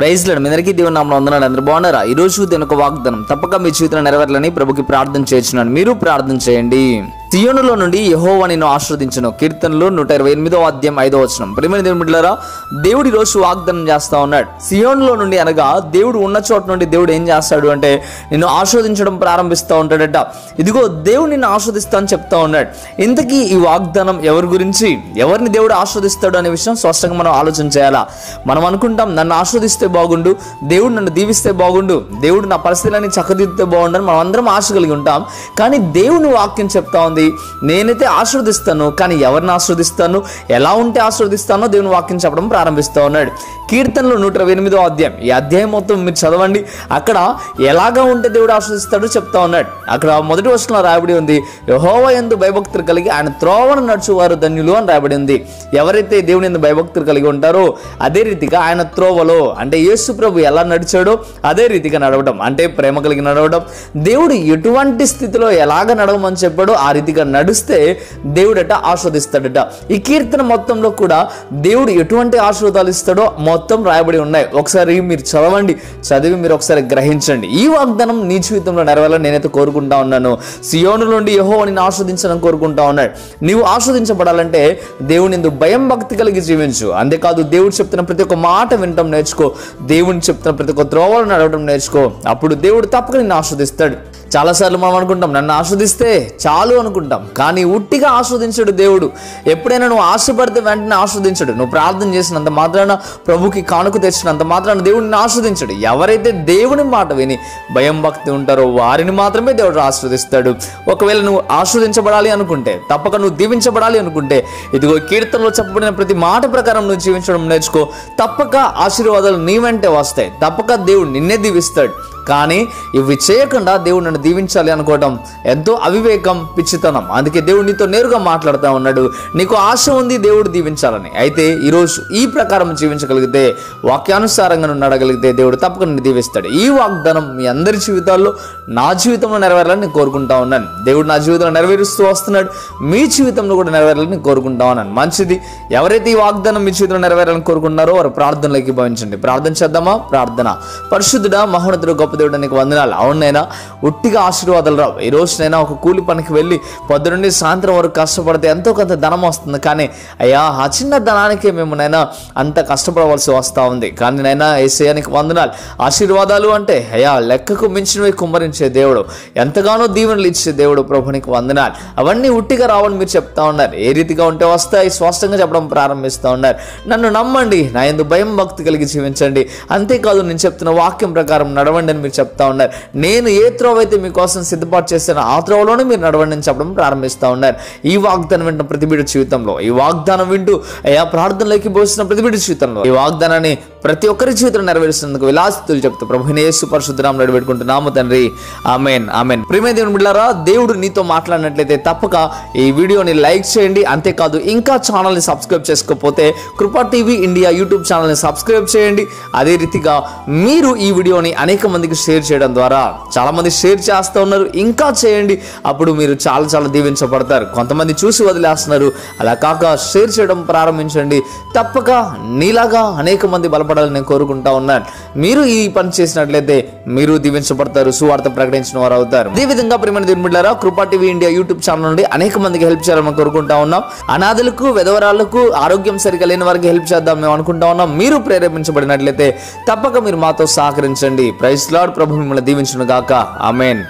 Praise లేడు. మీ అందరికీ దేవుని నామలో వందనాలు. అందరూ బాగున్నారా? ఈ రోజు దీని ఒక వాగ్దానం తప్పక మీ జీవితంలో నెరవేరాలని ప్రభుకి ప్రార్థన చేస్తున్నాను. మీరు ప్రార్థన చేయండి. సియోనులో నుండి యహోవా నిన్ను ఆశ్రవదించను. కీర్తనలు నూట ఇరవై ఎనిమిదో అధ్యాయం ఐదో వచనం. ప్రియమైన దేవుని దేవుడి దేవుడు రోజు వాగ్దానం చేస్తా ఉన్నాడు. సియోనులో నుండి అనగా దేవుడు ఉన్న చోట నుండి దేవుడు ఏం చేస్తాడు అంటే నిన్ను ఆస్వాదించడం ప్రారంభిస్తూ ఉంటాడట. ఇదిగో దేవుడు నిన్ను ఆస్వాదిస్తా అని చెప్తా ఉన్నాడు. ఇంతకీ ఈ వాగ్దానం ఎవరి గురించి? ఎవరిని దేవుడు ఆస్వాదిస్తాడు అనే విషయం స్పష్టంగా మనం ఆలోచన చేయాలా? మనం అనుకుంటాం నన్ను ఆస్వాదిస్తే బాగుండు దేవుడు నన్ను దీవిస్తే బాగుండు దేవుడు నా పరిస్థితులని చక్కదిద్దితే బాగుండు అని మనం అందరం ఆశ కలిగి ఉంటాం. కానీ దేవుని వాక్యం చెప్తా ఉంది నేనైతే ఆస్వాదిస్తాను కానీ ఎవరిని ఆస్వాదిస్తాను ఎలా ఉంటే ఆస్వాదిస్తానో దేవుని వాక్యం చెప్పడం ప్రారంభిస్తూ ఉన్నాడు. కీర్తనలు నూట ఇరవై ఎనిమిదో అధ్యాయం. ఈ అధ్యాయం మొత్తం మీరు చదవండి. అక్కడ ఎలాగా ఉంటే దేవుడు ఆస్వాదిస్తాడో చెప్తా ఉన్నాడు. అక్కడ మొదటి వర్షంలో రాయబడి ఉంది యహోవ ఎందు భయభక్తులు కలిగి ఆయన త్రోవను నడుచువారు ధన్యులు అని రాయబడి ఉంది. ఎవరైతే దేవుని ఎందు భయభక్తులు కలిగి ఉంటారో అదే రీతిగా ఆయన త్రోవలో అంటే యేసు ప్రభు ఎలా నడిచాడో అదే రీతిగా నడవడం. అంటే ప్రేమ కలిగి నడవడం. దేవుడు ఎటువంటి స్థితిలో ఎలాగ నడవమని చెప్పాడో ఆ రీతిగా నడిస్తే దేవుడట ఆస్వాదిస్తాడట ఈ కీర్తన మొత్తంలో కూడా దేవుడు ఎటువంటి ఆశీర్వాదాలు ఇస్తాడో మొత్తం రాయబడి ఉన్నాయి. ఒకసారి మీరు చదవండి. చదివి మీరు ఒకసారి గ్రహించండి. ఈ వాగ్దానం నీ జీవితంలో నెరవేరాలని నేనైతే కోరుకుంటా ఉన్నాను. సియోను నుండి యహో నిన్ను ఆస్వాదించడం కోరుకుంటా ఉన్నాడు. నీవు ఆస్వాదించబడాలంటే దేవుని ఎందుకు భయం భక్తి కలిగి జీవించు. అంతేకాదు దేవుడు చెప్తున్న ప్రతి ఒక్క మాట వినటం నేర్చుకో. దేవుని చెప్తున్న ప్రతి ఒక్క త్రోవలు నడవడం నేర్చుకో. అప్పుడు దేవుడు తప్పక నిన్ను ఆస్వాదిస్తాడు చాలాసార్లు మనం అనుకుంటాం నన్ను ఆస్వాదిస్తే చాలు అనుకుంటాం. కానీ ఉట్టిగా ఆస్వాదించడు దేవుడు. ఎప్పుడైనా నువ్వు ఆశపడితే వెంటనే ఆస్వాదించడు. నువ్వు ప్రార్థన చేసినంత మాత్రాన ప్రభుకి కానుక తెచ్చినంత మాత్రాన దేవుడిని ఆస్వాదించడు. ఎవరైతే దేవుని మాట విని భయం భక్తి ఉంటారో వారిని మాత్రమే దేవుడు ఆస్వాదిస్తాడు. ఒకవేళ నువ్వు ఆస్వాదించబడాలి అనుకుంటే తప్పక నువ్వు దీవించబడాలి అనుకుంటే ఇదిగో కీర్తనలో చెప్పబడిన ప్రతి మాట ప్రకారం నువ్వు జీవించడం నేర్చుకో. తప్పక ఆశీర్వాదాలు నీ వెంటే వస్తాయి. తప్పక దేవుడు నిన్నే దీవిస్తాడు. కానీ ఇవి చేయకుండా దేవుడు నన్ను దీవించాలి అనుకోవడం ఎంతో అవివేకం పిచ్చితనం. అందుకే దేవుడు నీతో నేరుగా మాట్లాడుతూ ఉన్నాడు. నీకు ఆశ ఉంది దేవుడు దీవించాలని. అయితే ఈరోజు ఈ ప్రకారం జీవించగలిగితే వాక్యానుసారంగా నడగలిగితే దేవుడు తప్పక దీవిస్తాడు. ఈ వాగ్దానం మీ అందరి జీవితాల్లో నా జీవితంలో నెరవేరాలని నేను కోరుకుంటా ఉన్నాను. దేవుడు నా జీవితంలో నెరవేరుస్తూ వస్తున్నాడు. మీ జీవితంలో కూడా నెరవేరాలని నేను కోరుకుంటా ఉన్నాను. మంచిది. ఎవరైతే ఈ వాగ్దానం మీ జీవితంలో నెరవేరాలని కోరుకుంటున్నారో వారు ప్రార్థనలోకి భావించండి. ప్రార్థన చేద్దామా? ప్రార్థన. పరిశుద్ధుడా మహోన్నతుడు గొప్ప దేవుడు నీకు వందనాలు. అవునైనా ఉట్టిగా ఆశీర్వాదాలు రావు. ఈ రోజునైనా ఒక కూలి పనికి వెళ్ళి పొద్దు నుండి సాయంత్రం వరకు కష్టపడితే ఎంతో కొంత ధనం వస్తుంది. కానీ అయ్యా ఆ చిన్న ధనానికే మేము నైనా అంత కష్టపడవలసి వస్తూ ఉంది. కానీ నైనా ఏసయానికి వందనాలు. ఆశీర్వాదాలు అంటే అయ్యా లెక్కకు మించినవి కుమ్మరించే దేవుడు. ఎంతగానో దీవెనలు ఇచ్చే దేవుడు ప్రభునికి వందనాలు. అవన్నీ ఉట్టిగా రావని మీరు చెప్తా ఉన్నారు. ఏ రీతిగా ఉంటే వస్తాయి స్పష్టంగా చెప్పడం ప్రారంభిస్తూ ఉన్నారు. నన్ను నమ్మండి నా ఎందు భయం భక్తి కలిగి జీవించండి. అంతేకాదు నేను చెప్తున్న వాక్యం ప్రకారం నడవండి అని మీరు చెప్తా ఉన్నారు. నేను ఏ త్రోవ అయితే మీకోసం సిద్ధపాటు చేస్తానో ఆ త్రోవలోనే మీరు నడవండి అని చెప్పడం ప్రారంభిస్తూ ఉన్నారు. ఈ వాగ్దానం వింటున్న ప్రతి జీవితంలో ఈ వాగ్దానం వింటూ అయ్యా ప్రార్థనలోకి పోసిన ప్రతి జీవితంలో ఈ వాగ్దానాన్ని ప్రతి ఒక్కరి జీవితం నెరవేరుస్తున్నందుకు విలాసితులు చెప్తూ ప్రభుని యేసు పరిశుద్ధరాం పెట్టుకుంటున్నాము తండ్రి. Amen amen. ప్రేమే దేవుని బిడ్డారా దేవుడు నీతో మాట్లాడినట్లయితే తప్పక ఈ వీడియోని లైక్ చేయండి. అంతేకాదు ఇంకా ఛానల్ని సబ్స్క్రైబ్ చేసుకోకపోతే కృపా టీవీ ఇండియా యూట్యూబ్ ఛానల్ని సబ్స్క్రైబ్ చేయండి. అదే రీతిగా మీరు ఈ వీడియోని అనేక మందికి షేర్ చేయడం ద్వారా చాలా మంది షేర్ చేస్తూ ఉన్నారు ఇంకా చేయండి. అప్పుడు మీరు చాలా చాలా దీవించబడతారు. కొంతమంది చూసి వదిలేస్తున్నారు. అలా కాక షేర్ చేయడం ప్రారంభించండి. తప్పక నీలాగా అనేక మంది సహాయపడాలని నేను కోరుకుంటా ఉన్నాను మీరు ఈ పని చేసినట్లయితే మీరు దీవించబడతారు సువార్త ప్రకటించిన వారు అవుతారు. అదే విధంగా ప్రేమ దేవుని కృపా టీవీ ఇండియా యూట్యూబ్ ఛానల్ నుండి అనేక మందికి హెల్ప్ చేయాలని కోరుకుంటా ఉన్నాం. అనాథులకు వెధవరాలకు ఆరోగ్యం సరిగా లేని వారికి హెల్ప్ చేద్దాం మేము అనుకుంటా ఉన్నాం. మీరు ప్రేరేపించబడినట్లయితే తప్పక మీరు మాతో సహకరించండి. ప్రైస్ లాడ్ ప్రభు మిమ్మల్ని దీవించును గాక. ఆమెన్.